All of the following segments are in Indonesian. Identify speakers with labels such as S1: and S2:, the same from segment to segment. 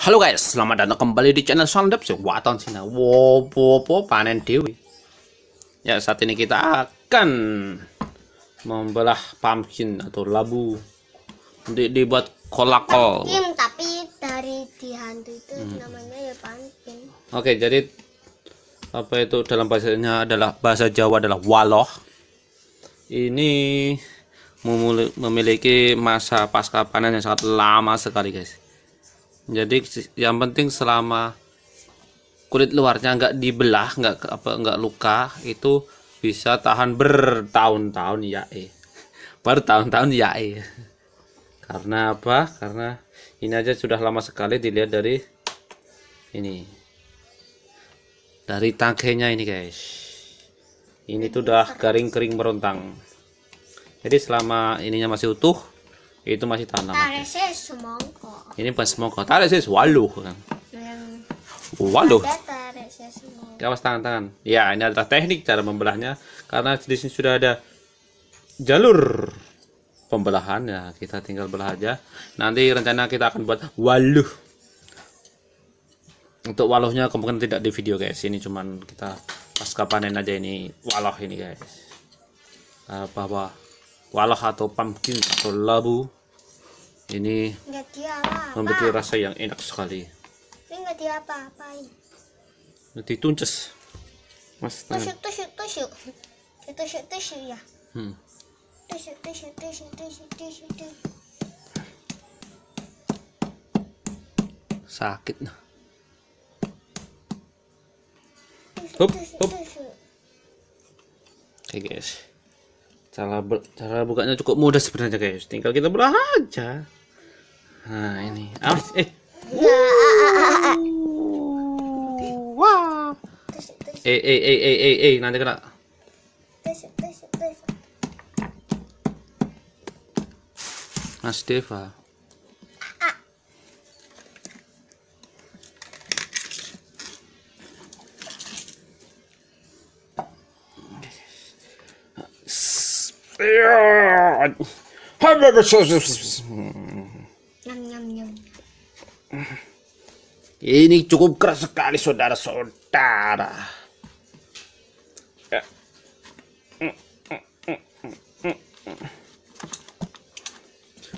S1: Halo guys, selamat datang kembali di channel Sondep Waton Sina. Wopo panen dewi. Ya, saat ini kita akan membelah pumpkin atau labu untuk dibuat kolakol.
S2: Pumpkin tapi dari di hantu itu namanya ya pumpkin.
S1: Oke, jadi apa itu dalam bahasanya adalah bahasa Jawa adalah waloh. Ini memiliki masa pasca panen yang sangat lama sekali guys. Jadi yang penting selama kulit luarnya nggak dibelah, nggak apa nggak luka, itu bisa tahan bertahun-tahun ya eh. Bertahun-tahun ya eh. Karena apa? Karena ini aja sudah lama sekali dilihat dari ini. Dari tangkainya ini guys. Ini tuh udah garing kering merontang. Jadi selama ininya masih utuh, itu masih tanam. Ini bukan semongko, tarik sih waluh kan. Waluh.
S2: ada tarik saya semongko.
S1: Awas tangan-tangan. Ya, ini adalah teknik cara membelahnya karena di sini sudah ada jalur pembelahan ya, kita tinggal belah aja. Nanti rencana kita akan buat waluh. Untuk waluhnya kemungkinan tidak di video guys. Ini cuman kita pasca panen aja ini waluh ini guys. Bahwa waluh atau pumpkin atau labu ini
S2: dia apa.
S1: memiliki rasa yang enak sekali.
S2: Ini enggak dia apa-apain.
S1: Nanti tunces. Mas.
S2: Tusuk tusuk tusuk. Tusuk tusuk ya.
S1: Hmm.
S2: Tusuk tusuk tusuk tusuk tusuk tusuk.
S1: sakit nah Hup, hup. oke guys cara cara bukanya cukup mudah sebenarnya guys tinggal kita belah aja nah ini awas eh wah.
S2: Tusuk tusuk
S1: eh eh eh eh eh, eh nanti kena
S2: tusuk tusuk tusuk.
S1: Mas Ini cukup keras sekali saudara-saudara. Ya.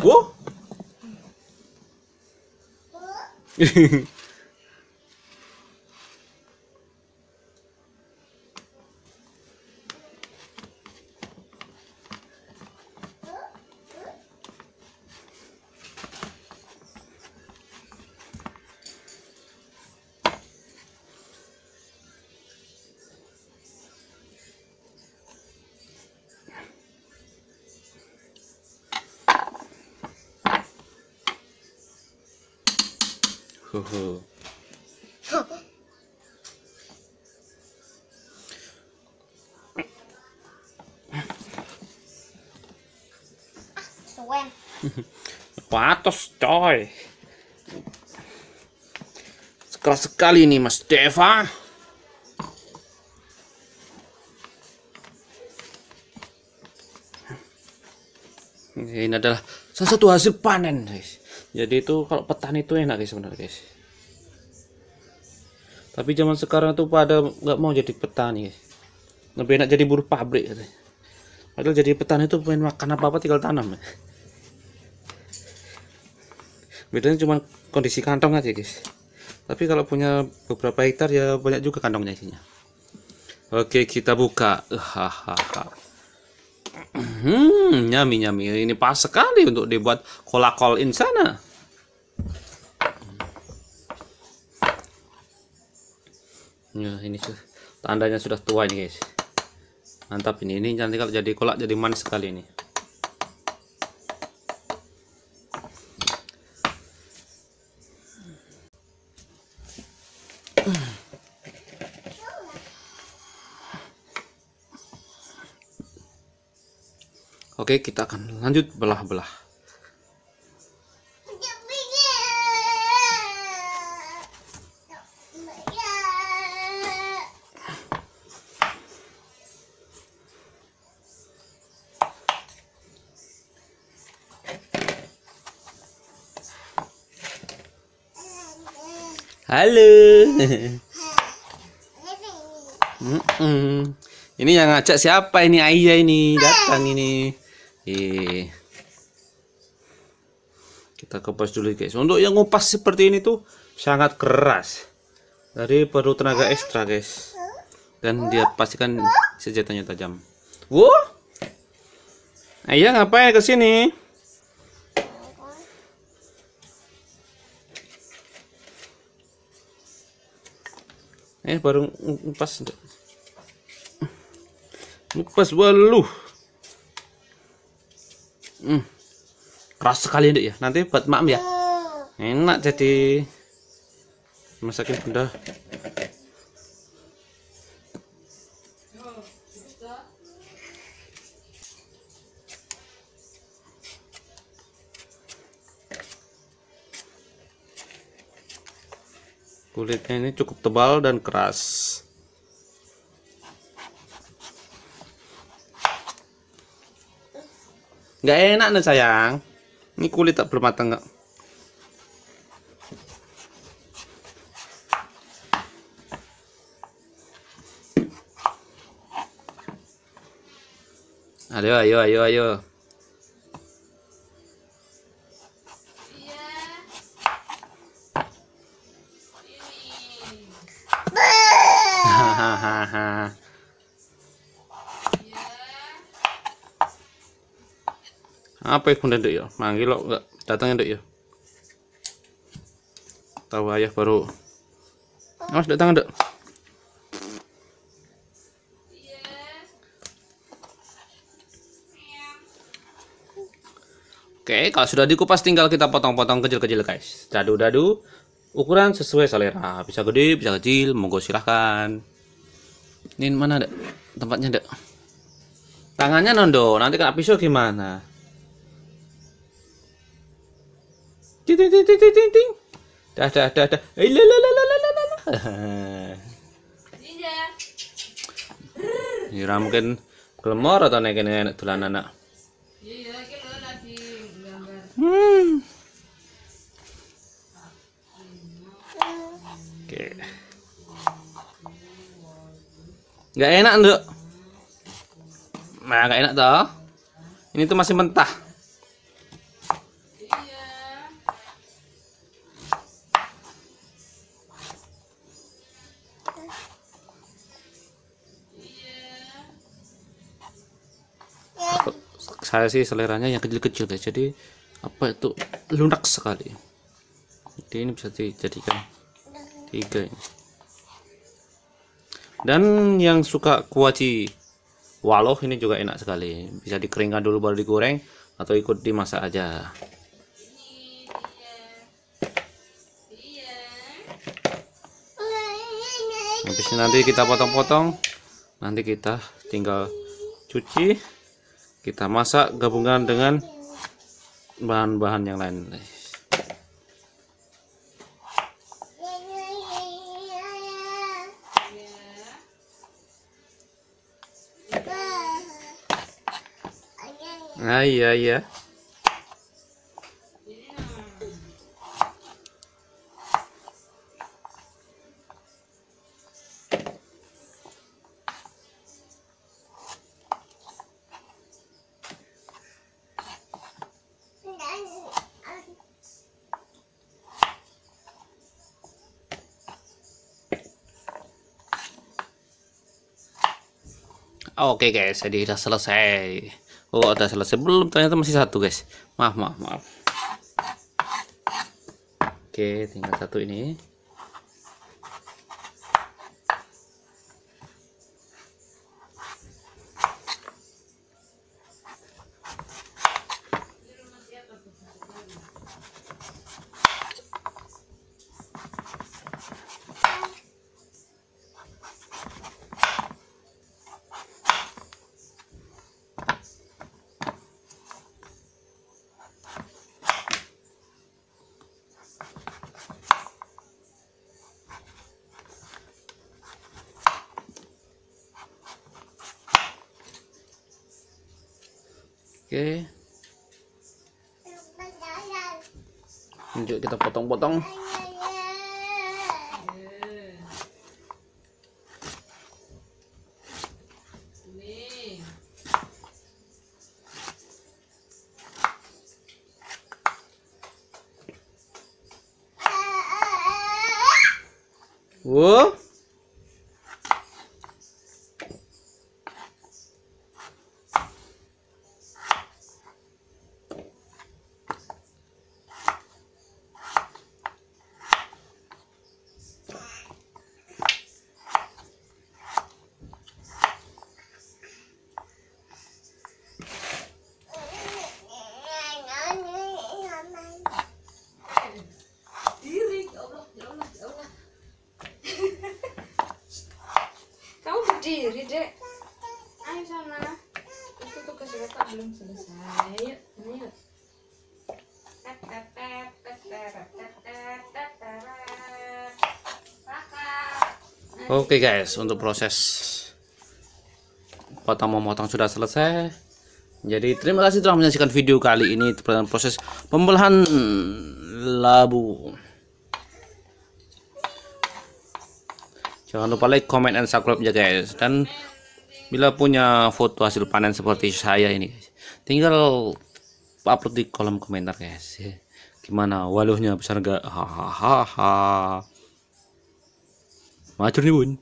S1: Wow. Huhu.
S2: Suwen.
S1: Patos coy. Keras sekali nih Mas Deva. Ini adalah salah satu hasil panen guys. Jadi itu kalau petani itu enak guys sebenarnya guys. Tapi zaman sekarang tuh pada nggak mau jadi petani guys. Lebih enak jadi buruh pabrik katanya. Padahal jadi petani itu pengen makan apa-apa tinggal tanam ya. bedanya cuma kondisi kantong aja guys tapi kalau punya beberapa hektar ya banyak juga kantongnya isinya oke kita buka hahaha hmm nyami nyami ini pas sekali untuk dibuat kolakol insana ya ini tandanya sudah tua ini guys. Mantap ini. Ini nanti kalau jadi kolak jadi manis sekali ini. Oke, kita akan lanjut belah-belah. Halo. Mm-mm. Ini yang ngajak siapa ini? Ayah ini datang ini. Eh. Kita kupas dulu guys. Untuk yang ngupas seperti ini tuh sangat keras. Jadi perlu tenaga ekstra guys. Dan dia pastikan senjatanya tajam. Wow. Ayah ngapain ke sini? Eh baru ngupas. Ngupas walu. Hmm. Keras sekali Dek ya. Nanti buat mak ya. Enak jadi masakin bunda. Kulitnya ini cukup tebal dan keras. Nggak enak nih sayang. Ini kulit tak belum matang nggak? Ayo, ayo, ayo, ayo. Hahaha. Apa yang bunda dek ya? Manggil lo nggak datangnya dek ya? Tahu ayah baru. Awas datang dek. Oke, kalau sudah dikupas tinggal kita potong-potong kecil-kecil guys. Dadu-dadu, ukuran sesuai selera. Bisa gede, bisa kecil, monggo silahkan. Ini mana dek? Tempatnya dek. Tangannya nondo, nanti kena pisau gimana? Ting ting ting ting ting ting. Dah dah dah dah. La la la la la la la. Ira mungkin kelemor atau kene enak dolan anak. Hmm. Nggak enak, Nduk. Nah, nggak enak toh. Ini tuh masih mentah. saya sih seleranya yang kecil-kecil guys jadi apa itu lunak sekali jadi ini bisa dijadikan tiga ini dan yang suka kuaci waloh ini juga enak sekali. Bisa dikeringkan dulu baru digoreng atau ikut dimasak aja. Habis nanti kita potong-potong. Nanti kita tinggal cuci. Kita masak gabungan dengan bahan-bahan yang lain nah iya iya Oke guys, jadi udah selesai. Oh, udah selesai belum? Ternyata masih satu guys. Maaf, maaf, maaf. Oke, tinggal satu ini. Oke. Lanjut kita potong-potong. Wow.
S3: Belum selesai yuk yuk.
S1: Oke guys, untuk proses potong memotong sudah selesai. Jadi terima kasih telah menyaksikan video kali ini tentang proses pembelahan labu. Jangan lupa like, comment, and subscribe ya guys. Dan bila punya foto hasil panen seperti saya ini, guys, tinggal upload di kolom komentar guys. ya. Gimana waluhnya besar enggak? Hahaha. Matur nuwun.